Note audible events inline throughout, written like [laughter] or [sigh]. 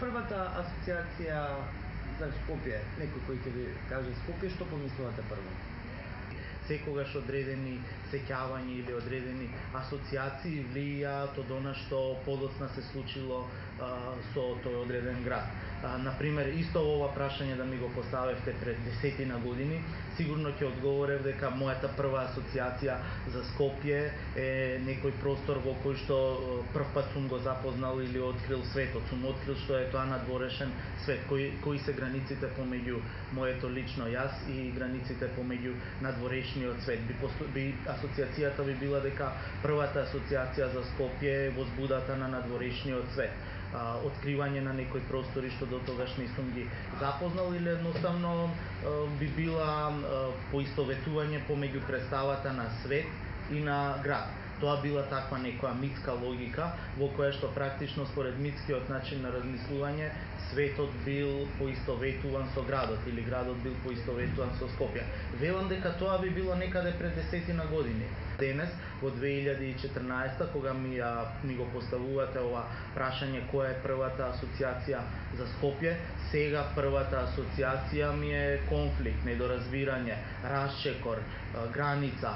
првата асоциација за Скопје? Некој кој ќе ви каже Скопје, што помислувате прво? секогаш одредени сеќавања или одредени асоциации влијаат од она што подоцна се случило со тој одреден град. На например, исто ова прашање да ми го поставевте пред десетина години, сигурно ќе одговорев дека мојата прва асоциација за Скопје е некој простор во кој што прв пат сум го запознал или открил светот, сум открил што е тоа надворешен свет, кои, кои се границите помеѓу моето лично јас и границите помеѓу надворешниот свет. Би, би асоциацијата би била дека првата асоциација за Скопје е возбудата на надворешниот свет а, откривање на некои простори што до тогаш не сум ги запознал или едноставно а, би била а, поистоветување помеѓу представата на свет и на град тоа била таква некоја митска логика во која што практично според митскиот начин на размислување светот бил поистоветуван со градот или градот бил поистоветуван со Скопје. Велам дека тоа би било некаде пред десетина години. Денес, во 2014 кога ми, ја, ми го поставувате ова прашање која е првата асоциација за Скопје, сега првата асоциација ми е конфликт, недоразбирање, расчекор, граница,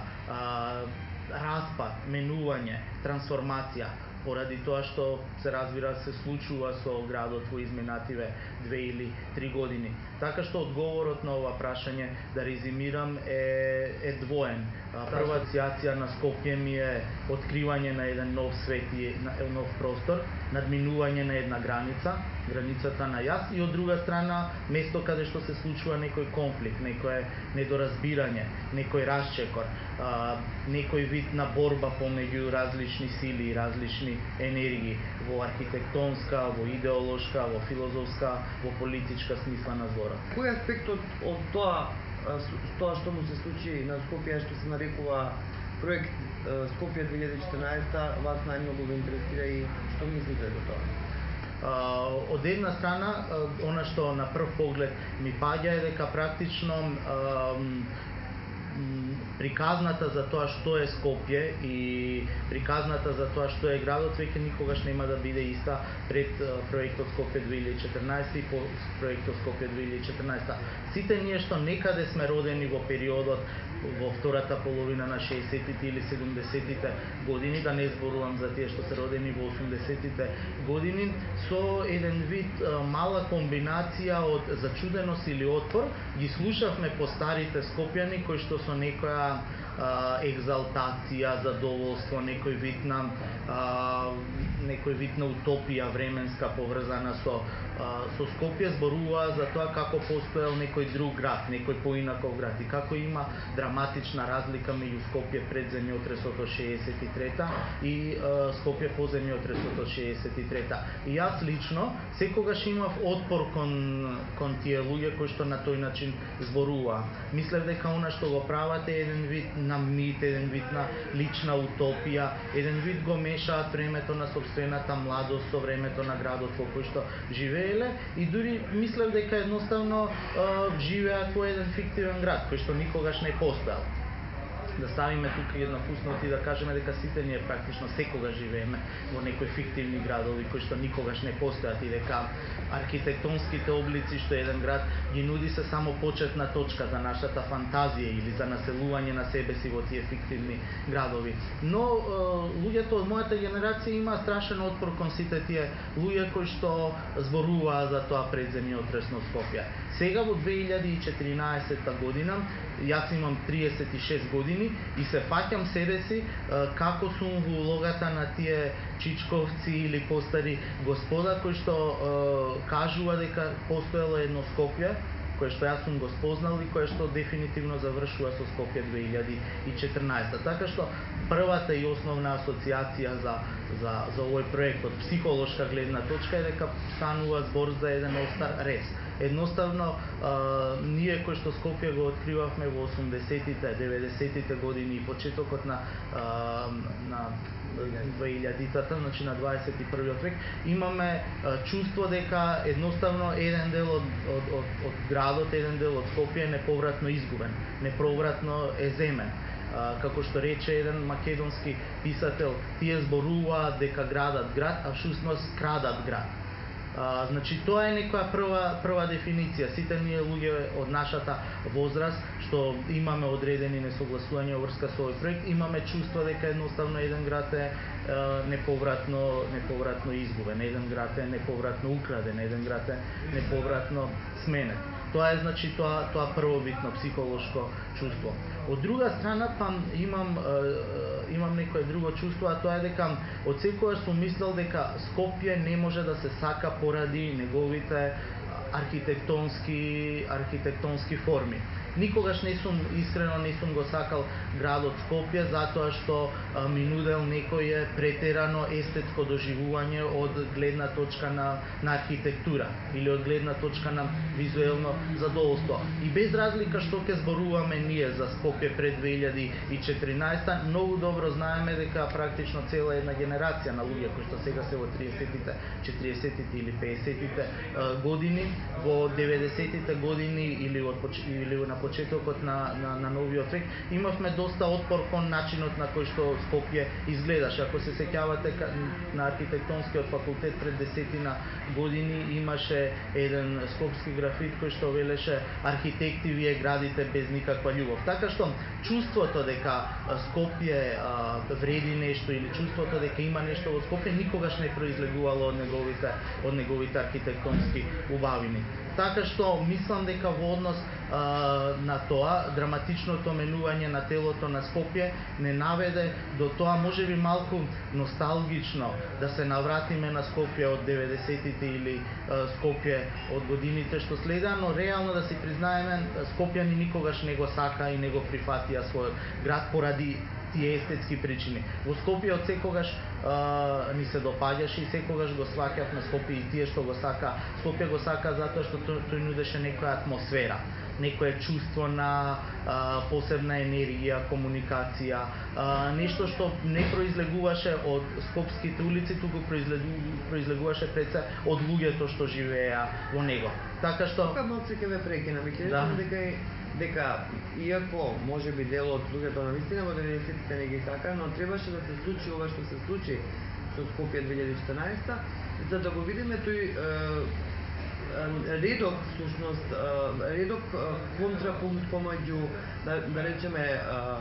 распад, менување, трансформација, поради тоа што се разбира се случува со градот во изминативе две или три години. Така што одговорот на ова прашање да резимирам е е двоен. Прва асоциација на Скопје ми е откривање на еден нов свет и на нов простор, надминување на една граница, границата на јас и од друга страна место каде што се случува некој конфликт, некое недоразбирање, некој расчекор, а, некој вид на борба помеѓу различни сили и различни енергии во архитектонска, во идеолошка, во филозофска, во политичка смисла на збора. Кој аспект од, од тоа тоа што му се случи на Скопје што се нарекува проект Скопје 2014 вас најмногу ве интересира и што мислите за тоа? од една страна, она што на прв поглед ми паѓа е дека практично приказната за тоа што е Скопје и приказната за тоа што е градот веќе никогаш нема да биде иста пред проектот Скопје 2014 и по проектот Скопје 2014. Сите ние што некаде сме родени во периодот во втората половина на 60-тите или 70-тите години, да не зборувам за тие што се родени во 80-тите години, со еден вид мала комбинација од зачуденост или отпор, ги слушавме по старите скопјани кои што со некоја екзалтација, задоволство, некој вид на некој вид на утопија временска поврзана со а, со Скопје зборува за тоа како постоел некој друг град, некој поинаков град и како има драматична разлика меѓу Скопје пред земјотресот од 63-та и а, Скопје по земјотресот од 63-та. И јас лично секогаш имав отпор кон кон тие луѓе кои што на тој начин зборува. Мислев дека она што го прават е еден вид на мит, еден вид на лична утопија, еден вид го мешаат времето на собствената младост со времето на градот во кој што живееле и дури мислев дека едноставно живеат во еден фиктивен град кој што никогаш не постоел да ставиме тука една фуснот и да кажеме дека сите ние практично секога живееме во некои фиктивни градови кои што никогаш не постојат и дека архитектонските облици што еден град ги нуди се само почетна точка за нашата фантазија или за населување на себе си во тие фиктивни градови. Но луѓето од мојата генерација има страшен отпор кон сите тие луѓе кои што зборуваа за тоа предземјотресно Скопје. Сега во 2014 година, јас имам 36 години и се фаќам себе си како сум во улогата на тие чичковци или постари господа кои што кажува дека постоело едно Скопје, кое што јас сум го спознал и кое што дефинитивно завршува со Скопје 2014. Така што првата и основна асоциација за за за овој проект од психолошка гледна точка е дека станува збор за еден остар рез едноставно а, ние кој што Скопје го откривавме во 80-тите, 90-тите години и почетокот на а, на 2000-тата, значи на 21 век, имаме а, чувство дека едноставно еден дел од, од, од, од градот, еден дел од Скопје е неповратно изгубен, неповратно е земен. А, како што рече еден македонски писател, тие зборуваат дека градат град, а всушност крадат град А, значи тоа е некоја прва прва дефиниција. Сите ние луѓе од нашата возраст што имаме одредени несогласувања врска со овој проект, имаме чувство дека едноставно еден град е неповратно неповратно изгубен, еден град е неповратно украден, еден град е неповратно сменет. Тоа е значи тоа тоа првобитно психолошко чувство. Од друга страна па имам имам некое друго чувство, а тоа е дека од секогаш сум мислел дека Скопје не може да се сака поради неговите архитектонски архитектонски форми. Никогаш не сум искрено не сум го сакал градот Скопје затоа што ми нудел некое претерано естетско доживување од гледна точка на на архитектура или од гледна точка на визуелно задоволство. И без разлика што ќе зборуваме ние за Скопје пред 2014, многу добро знаеме дека практично цела една генерација на луѓе кои што сега се во 30-тите, 40-тите или 50-тите години, во 90-тите години или од или на почетокот на, на, на новиот век, имавме доста отпор кон начинот на кој што Скопје изгледаше. Ако се сеќавате на архитектонскиот факултет пред десетина години имаше еден скопски графит кој што велеше архитекти вие градите без никаква љубов. Така што чувството дека Скопје а, вреди нешто или чувството дека има нешто во Скопје никогаш не произлегувало од неговите од неговите архитектонски убавини. Така што мислам дека во однос а, на тоа драматичното менување на телото на Скопје не наведе до тоа можеби малку носталгично да се навратиме на Скопје од 90-тите или а, Скопје од годините што следа, но реално да си признаеме Скопјани никогаш не го сака и не го прифатија својот град поради тие естетски причини. Во Скопје од секогаш а, ни се допаѓаше и секогаш го сваќавме Скопје и тие што го сака. Скопје го сака затоа што тој, тој нудеше некоја атмосфера некое чувство на а, посебна енергија, комуникација, а, нешто што не произлегуваше од скопските улици, туку произлегуваше пред се од луѓето што живееа во него. Така што Тука малце ќе ве прекинам ќе да. дека дека иако може би дел од луѓето на вистина во 90-тите не ги сака, но требаше да се случи ова што се случи со Скопје 2014 за да го видиме тој редок всушност редок контрапункт помеѓу да, да речеме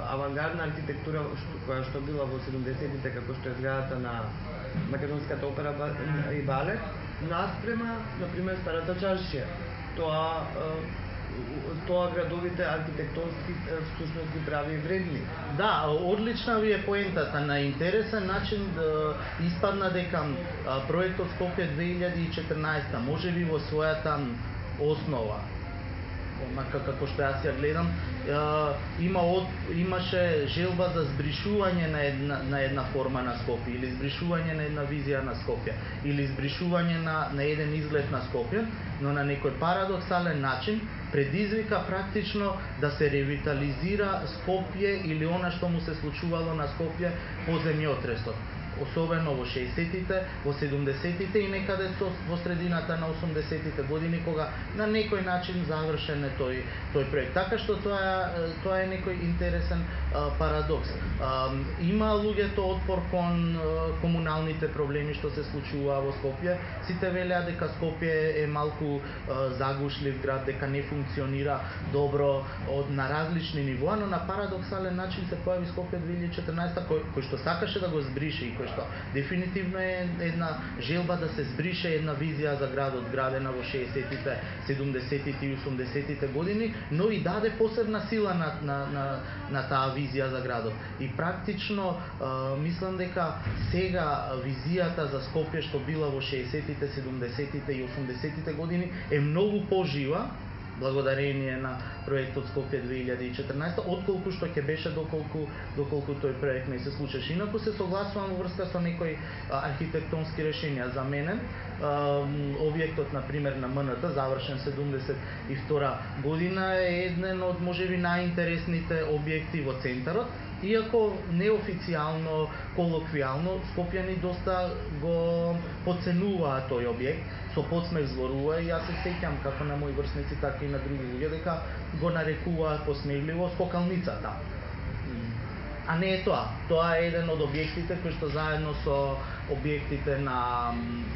авангардна архитектура што, која што била во 70-тите како што е зградата на Македонската опера и балет наспрема на пример старата чаршија. Тоа тоа градовите архитектонски всушност ги прави вредни. Да, одлична ви е поентата. На интересен начин да испадна дека проектот Скопје 2014 може би во својата основа онака како што јас ја гледам, има од, имаше желба за збришување на една, на една форма на Скопје или збришување на една визија на Скопје или збришување на, на еден изглед на Скопје, но на некој парадоксален начин предизвика практично да се ревитализира Скопје или она што му се случувало на Скопје по земјотресот особено во 60-тите, во 70-тите и некаде да со, во средината на 80-тите години кога на некој начин завршен е тој тој проект. Така што тоа тоа е некој интересен а, парадокс. А, има луѓето отпор кон а, комуналните проблеми што се случува во Скопје. Сите велеа дека Скопје е малку а, загушлив град, дека не функционира добро од на различни нивоа, но на парадоксален начин се појави Скопје 2014 кој, кој што сакаше да го збрише и кој што дефинитивно е една желба да се збрише една визија за градот градена во 60-тите, 70-тите и 80-тите години, но и даде посебна сила на, на, на, на таа визија за градот. И практично а, мислам дека сега визијата за Скопје што била во 60-тите, 70-тите и 80-тите години е многу пожива благодарение на проектот Скопје 2014, отколку што ќе беше доколку доколку тој проект не се случеше. Инаку се согласувам во врска со некои архитектонски решенија за мене. Објектот на пример на МНТ завршен 72 година е еден од можеби најинтересните објекти во центарот Иако неофицијално, колоквијално, скопјани доста го поценуваат тој објект, со подсмех зборува и јас се сеќам како на мои врсници, така и на други луѓе дека го нарекуваат посмејливо скокалницата а не е тоа. Тоа е еден од објектите кои што заедно со објектите на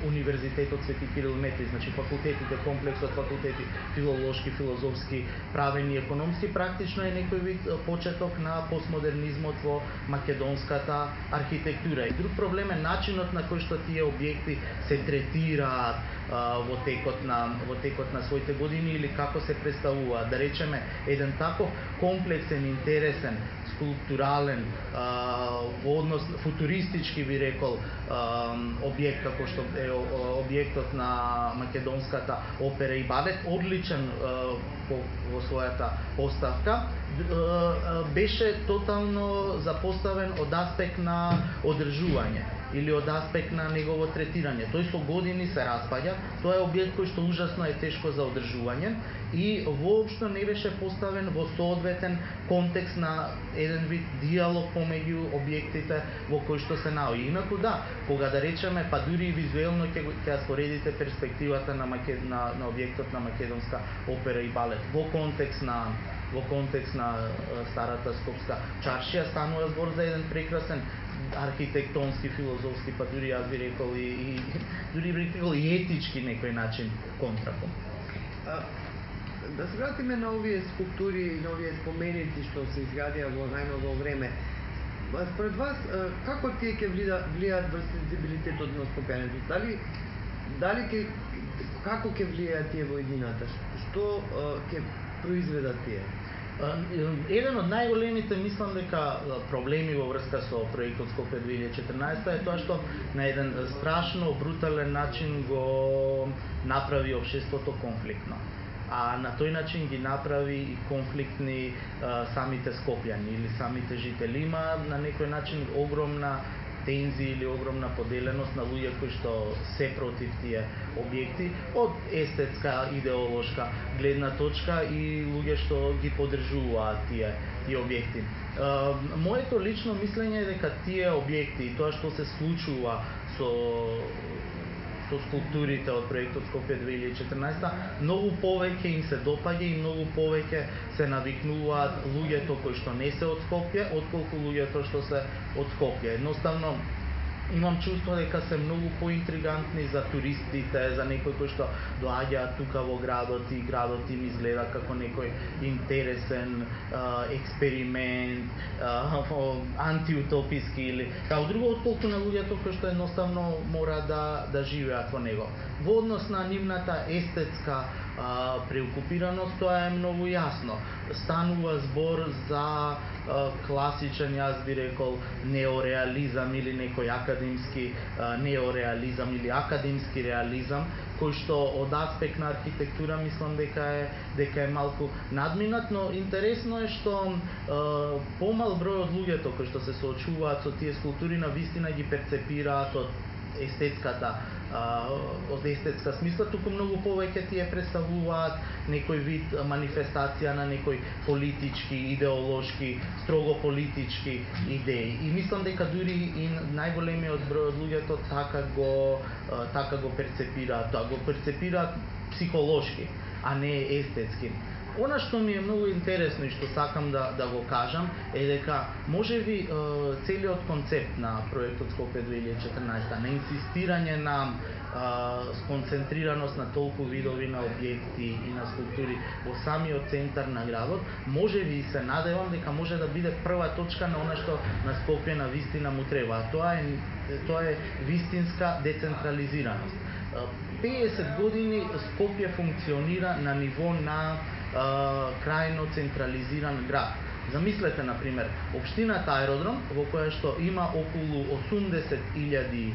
Универзитетот Свети Кирил Мети, значи факултетите, комплексот факултети филолошки, филозофски, правени и економски, практично е некој вид почеток на постмодернизмот во македонската архитектура. И друг проблем е начинот на кој што тие објекти се третираат во текот на во текот на своите години или како се представуваат. Да речеме еден таков комплексен, интересен, скулптурален, во однос футуристички би рекол објект како што е објектот на македонската опера и балет, одличен во својата поставка, беше тотално запоставен од аспект на одржување или од аспект на негово третирање. Тој со години се распаѓа, тоа е објект кој што ужасно е тешко за одржување и воопшто не беше поставен во соодветен контекст на еден вид диалог помеѓу објектите во кои што се наоѓа. Инаку да, кога да речеме, па дури и визуелно ќе ќе споредите перспективата на, Макед... на, на објектот на македонска опера и балет во контекст на во контекст на старата скопска чаршија станува збор за еден прекрасен архитектонски, филозофски, па дури јас би рекол и, и [laughs] дури би рекол и етички некој начин контраком. Да се вратиме на овие скулптури и на овие споменици што се изградија во најново време. Според вас, како тие ќе влијаат врз сензибилитетот на скопјањето? Дали дали ке, како ќе влијаат тие во едината? Што ќе произведат тие? Па, еден од најголемите мислам дека проблеми во врска со проектот Скопје 2014 е тоа што на еден страшно брутален начин го направи обшеството конфликтно а на тој начин ги направи и конфликтни а, самите скопјани или самите жители. Има на некој начин огромна тензи или огромна поделеност на луѓе кои што се против тие објекти од естетска, идеолошка гледна точка и луѓе што ги поддржуваат тие тие објекти. моето лично мислење е дека тие објекти и тоа што се случува со со скулптурите од проектот Скопје 2014 многу повеќе им се допаѓа и многу повеќе се навикнуваат луѓето кои што не се од Скопје отколку луѓето што се од Скопје. Едноставно имам чувство дека се многу поинтригантни за туристите, за некој кој што доаѓа тука во градот и градот им изгледа како некој интересен а, експеримент, а, антиутописки или како друго отколку на луѓето кои што едноставно мора да да живеат во него. Во однос на нивната естетска а, преокупираност, тоа е многу јасно. Станува збор за класичен, јас би рекол, неореализам или некој академски неореализам или академски реализам, кој што од аспект на архитектура мислам дека е дека е малку надминат, но интересно е што е, помал број од луѓето кои што се соочуваат со тие скулптури на вистина ги перцепираат од естетската од естетска смисла, туку многу повеќе тие представуваат некој вид манифестација на некој политички, идеолошки, строго политички идеи. И мислам дека дури и најголемиот број од луѓето така го така го перцепираат, тоа го перцепираат психолошки, а не естетски. Она што ми е многу интересно и што сакам да, да го кажам е дека може би целиот концепт на проектот Скопје 2014 на инсистирање на сконцентрираност на толку видови на објекти и на скулптури во самиот центар на градот, може би се надевам дека може да биде прва точка на она што на Скопје на вистина му треба. А тоа е тоа е вистинска децентрализираност. 50 години Скопје функционира на ниво на крајно централизиран град. Замислете, на пример, општината Аеродром, во која што има околу 80.000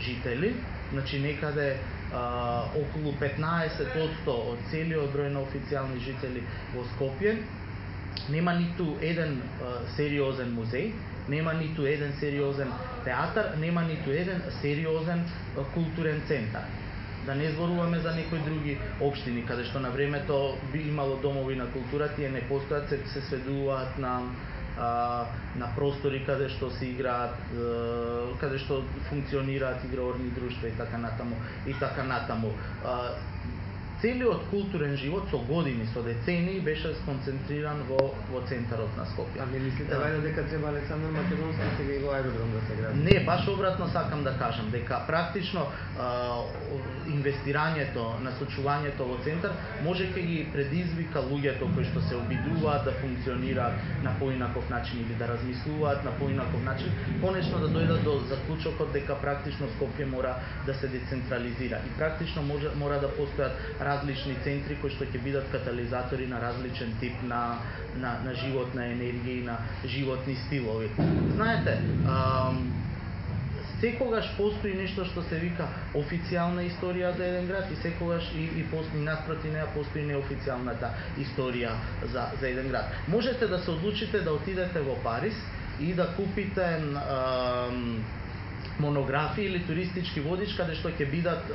жители, значи некаде а, околу 15% од целиот број на официјални жители во Скопје, нема ниту еден а, сериозен музеј, нема ниту еден сериозен театар, нема ниту еден сериозен а, културен центар. Да не зборуваме за некои други општини, каде што на времето би имало домови на култура, тие не постојат, се, се сведуваат на а, на простори каде што се играат, каде што функционираат играорни друштва и така натаму и така натаму. А, целиот културен живот со години, со децении беше сконцентриран во во центарот на Скопје. А ви мислите вајде дека треба Александар Македонски сега и во аеродром да се гради? Не, баш обратно сакам да кажам дека практично а, инвестирањето, насочувањето во центар може ќе ги предизвика луѓето кои што се обидуваат да функционираат на поинаков начин или да размислуваат на поинаков начин, конечно да дојдат до заклучокот дека практично Скопје мора да се децентрализира и практично може мора да постојат различни центри кои што ќе бидат катализатори на различен тип на на, на животна енергија и на животни стилови. Знаете, ам, секогаш постои нешто што се вика официјална историја за еден град и секогаш и, и постои наспроти неа постои неофицијалната историја за, за еден град. Можете да се одлучите да отидете во Париз и да купите ам, монографии или туристички водич каде што ќе бидат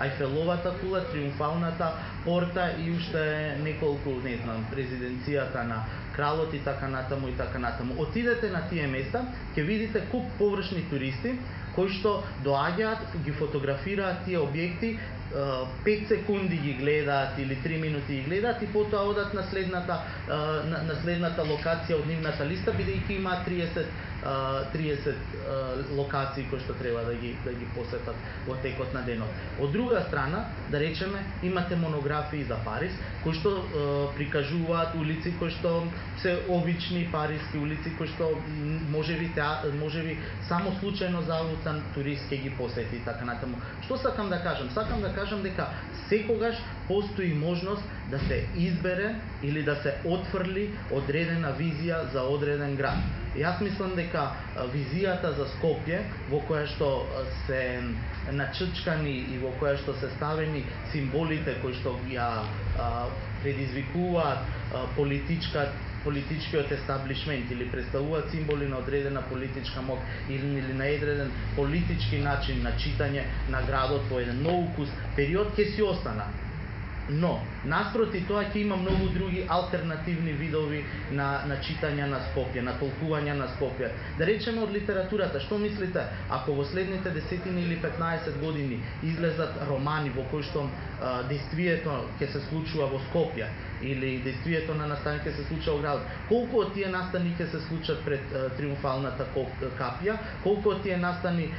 Ајфеловата кула, Триумфалната порта и уште неколку, не знам, резиденцијата на кралот и така натаму и така натаму. Отидете на тие места, ќе видите куп површни туристи кои што доаѓаат, ги фотографираат тие објекти, 5 секунди ги гледаат или 3 минути ги гледаат и потоа одат на следната на, на следната локација од нивната листа бидејќи има 30 30 локации кои што треба да ги да ги посетат во текот на денот. Од друга страна, да речеме, имате монографии за Париз кои што прикажуваат улици кои што се обични париски улици кои што можеби можеби само случајно залутан турист ќе ги посети така натаму. Што сакам да кажам? Сакам да кажам кажам дека секогаш постои можност да се избере или да се отфрли одредена визија за одреден град. Јас мислам дека визијата за Скопје, во која што се начрчкани и во која што се ставени символите кои што ја предизвикуваат политичка политичкиот естаблишмент или представуваат символи на одредена политичка мок или, или на одреден политички начин на читање на градот во еден нов укус период ќе си остана Но, наспроти тоа ќе има многу други алтернативни видови на, на читање на Скопје, на толкување на Скопје. Да речеме од литературата, што мислите, ако во следните десетини или 15 години излезат романи во кои што действието ќе се случува во Скопје, или действието на настаните се случува во градот. Колку од тие настани ќе се случат пред е, триумфалната капија, колку од тие настани е,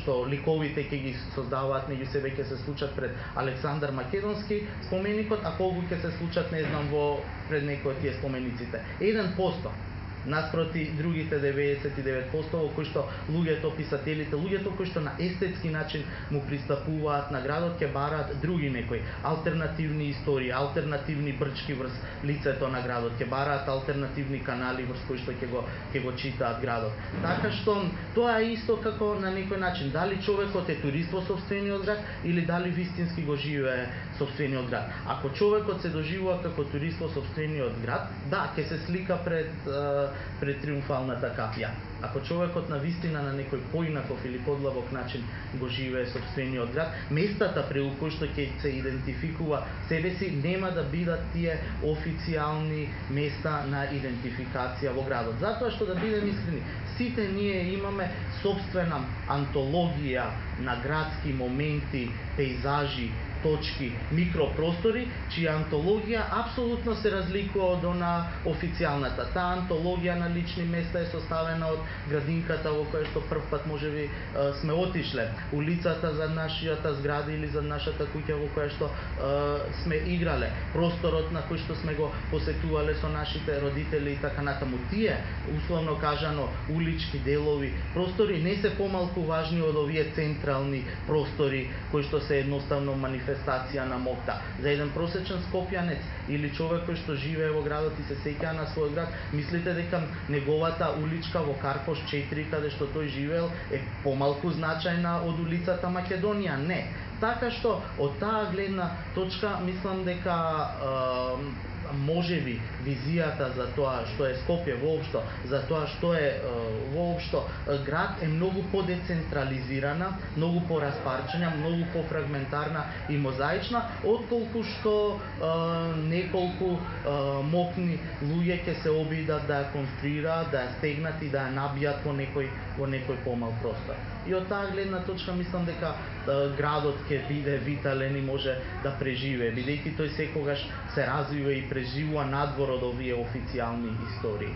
што ликовите ќе ги создаваат меѓу себе ќе се случат пред Александар Македонски споменикот, а колку ќе се случат не знам во пред некои од тие спомениците. 1% наспроти другите 99% во кои што луѓето, писателите, луѓето кои што на естетски начин му пристапуваат на градот ќе бараат други некои алтернативни истории, алтернативни брчки врз лицето на градот, ќе бараат алтернативни канали врз кои што ќе го ќе го читаат градот. Така што тоа е исто како на некој начин дали човекот е турист во собствениот град или дали вистински го живее собствениот град. Ако човекот се доживува како турист во собствениот град, да, ќе се слика пред пред триумфалната капија. Ако човекот на вистина на некој поинаков или подлабок начин го живее собствениот град, местата преку кои што ќе се идентификува себе си нема да бидат тие официјални места на идентификација во градот. Затоа што да бидеме искрени, сите ние имаме собствена антологија на градски моменти, пейзажи, точки, микропростори, чија антологија апсолутно се разликува од она официјалната. Таа антологија на лични места е составена од градинката во која што прв пат можеби сме отишле, улицата за нашијата зграда или за нашата куќа во која што е, сме играле, просторот на кој што сме го посетувале со нашите родители и така натаму. Тие, условно кажано, улички делови, простори не се помалку важни од овие централни простори кои што се едноставно манифестирани манифестација на моќта. За еден просечен скопјанец или човек кој што живее во градот и се сеќа на својот град, мислите дека неговата уличка во Карпош 4 каде што тој живеел е помалку значајна од улицата Македонија? Не. Така што од таа гледна точка мислам дека можеби визијата за тоа што е Скопје воопшто, за тоа што е воопшто град е многу подецентрализирана, многу пораспарчена, многу пофрагментарна и мозаична, отколку што неколку мокни луѓе ќе се обидат да ја конструираат, да ја стегнат и да ја набијат во некој во некој помал простор. И од таа гледна точка мислам дека градот ќе биде витален и може да преживее, бидејќи тој секогаш се развива и преживува надвор од овие официјални истории.